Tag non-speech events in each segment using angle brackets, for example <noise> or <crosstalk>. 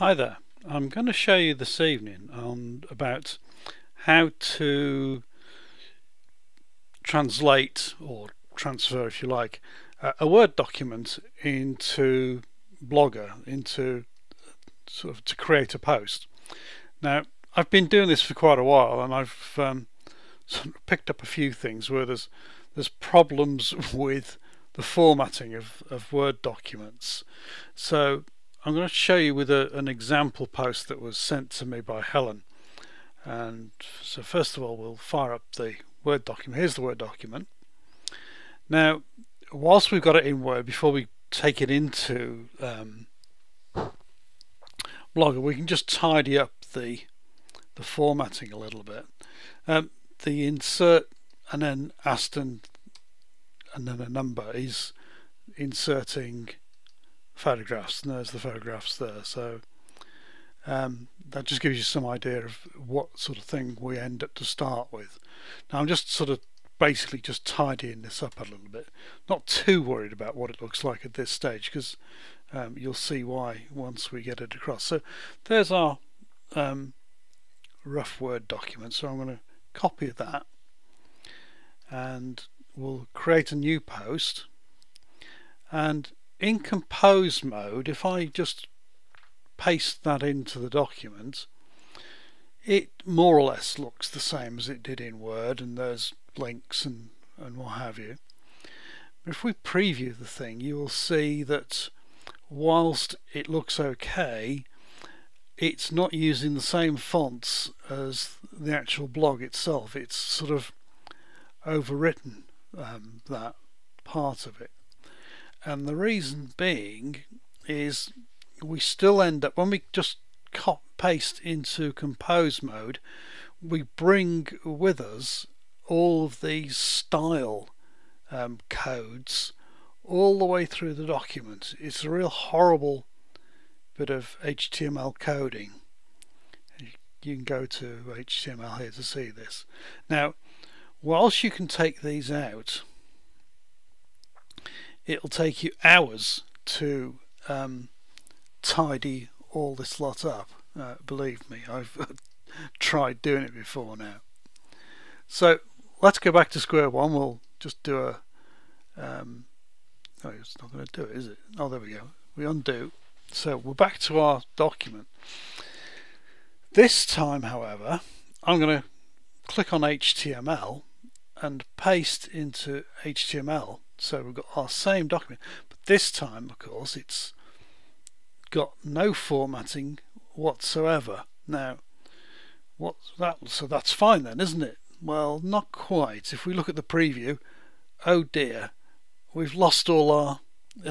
Hi there. I'm going to show you this evening on about how to translate or transfer if you like a Word document into Blogger into sort of to create a post. Now I've been doing this for quite a while and I've um, sort of picked up a few things where there's there's problems <laughs> with the formatting of, of Word documents. So I'm going to show you with a, an example post that was sent to me by Helen. And so first of all, we'll fire up the Word document. Here's the Word document. Now, whilst we've got it in Word, before we take it into um, Blogger, we can just tidy up the the formatting a little bit. Um, the insert and then Aston and then a number is inserting photographs and there's the photographs there. So um, that just gives you some idea of what sort of thing we end up to start with. Now I'm just sort of basically just tidying this up a little bit. Not too worried about what it looks like at this stage because um, you'll see why once we get it across. So there's our um, rough word document. So I'm going to copy that and we'll create a new post. And in compose mode if I just paste that into the document it more or less looks the same as it did in Word and there's links and, and what have you. But if we preview the thing you will see that whilst it looks okay it's not using the same fonts as the actual blog itself. It's sort of overwritten um, that part of it and the reason being is we still end up when we just copy paste into compose mode we bring with us all of these style um, codes all the way through the document. It's a real horrible bit of HTML coding. You can go to HTML here to see this. Now whilst you can take these out it'll take you hours to um, tidy all this lot up. Uh, believe me I've <laughs> tried doing it before now. So let's go back to square one. We'll just do a um, oh it's not going to do it is it? Oh there we go. We undo. So we're back to our document. This time however I'm going to click on HTML and paste into HTML so we've got our same document but this time of course it's got no formatting whatsoever. Now what that so that's fine then isn't it? Well not quite. If we look at the preview oh dear we've lost all our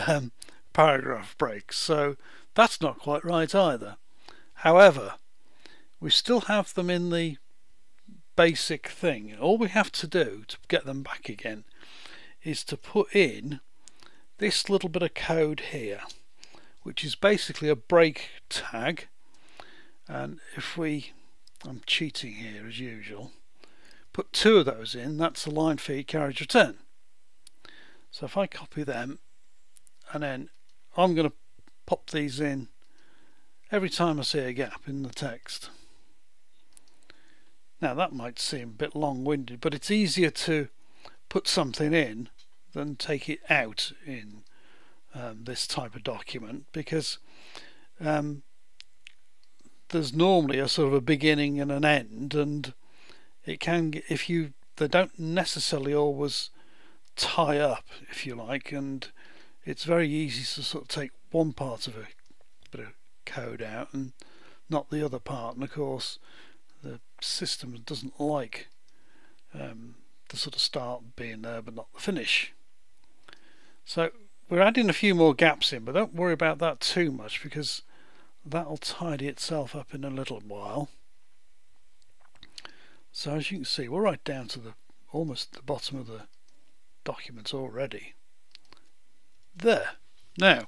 um, paragraph breaks. So that's not quite right either. However we still have them in the basic thing. All we have to do to get them back again is to put in this little bit of code here which is basically a break tag. And if we I'm cheating here as usual put two of those in that's the line feed carriage return. So if I copy them and then I'm going to pop these in every time I see a gap in the text. Now that might seem a bit long-winded but it's easier to put something in than take it out in um, this type of document because um, there's normally a sort of a beginning and an end and it can if you they don't necessarily always tie up if you like and it's very easy to sort of take one part of a bit of code out and not the other part. And of course the system doesn't like um, the sort of start being there but not the finish. So we're adding a few more gaps in but don't worry about that too much because that'll tidy itself up in a little while. So as you can see we're right down to the almost the bottom of the document already. There. Now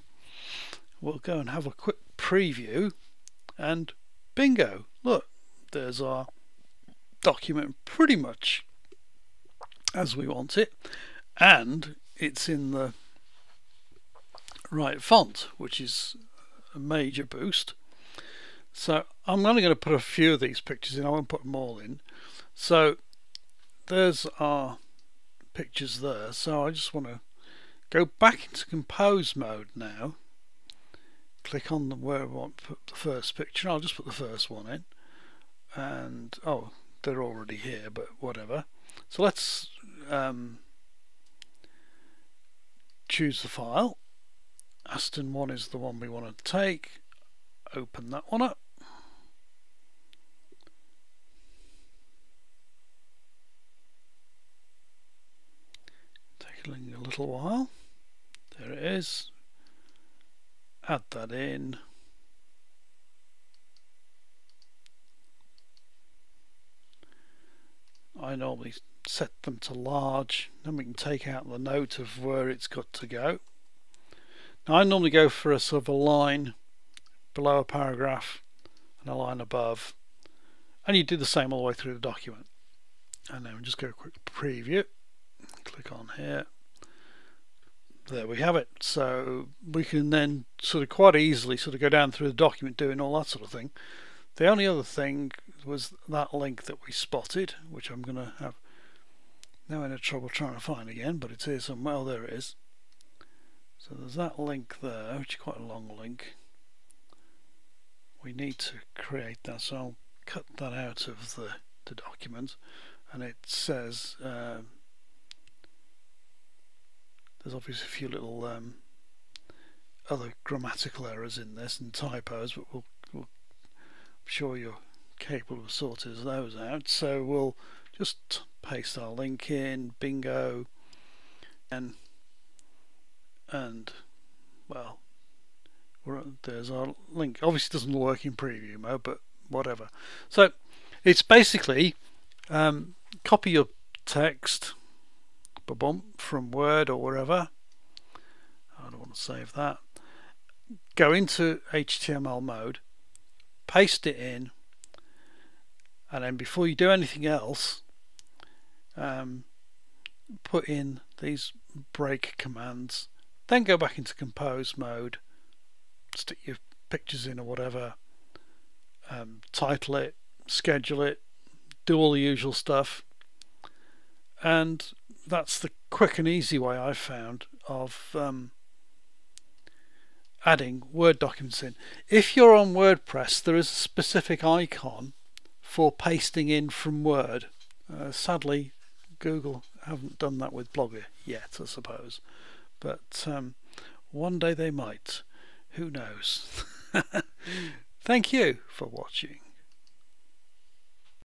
we'll go and have a quick preview and bingo look there's our document pretty much as we want it and it's in the right font which is a major boost So I'm only going to put a few of these pictures in. I won't put them all in. So there's our pictures there. So I just want to go back into compose mode now. Click on the, where I want to put the first picture. I'll just put the first one in. And oh, they're already here, but whatever. So let's um, choose the file. Aston 1 is the one we want to take. Open that one up. Taking a little while. There it is. Add that in. I normally set them to large then we can take out the note of where it's got to go. Now I normally go for a sort of a line below a paragraph and a line above and you do the same all the way through the document. And then just go a quick preview click on here. There we have it. So we can then sort of quite easily sort of go down through the document doing all that sort of thing the only other thing was that link that we spotted, which I'm going to have no end of trouble trying to find again, but it's here somewhere. Oh, there it is. So there's that link there, which is quite a long link. We need to create that, so I'll cut that out of the, the document. And it says um, there's obviously a few little um, other grammatical errors in this and typos, but we'll, sure you're capable of sorting those out. So we'll just paste our link in, bingo, and and well, there's our link. Obviously, doesn't work in preview mode, but whatever. So it's basically um, copy your text from Word or wherever. I don't want to save that. Go into HTML mode, paste it in, and then before you do anything else um, put in these break commands then go back into compose mode stick your pictures in or whatever um, title it schedule it do all the usual stuff. And that's the quick and easy way I've found of um, adding Word documents in. If you're on WordPress there is a specific icon for pasting in from Word. Uh, sadly, Google haven't done that with Blogger yet, I suppose. But um, one day they might. Who knows? <laughs> Thank you for watching.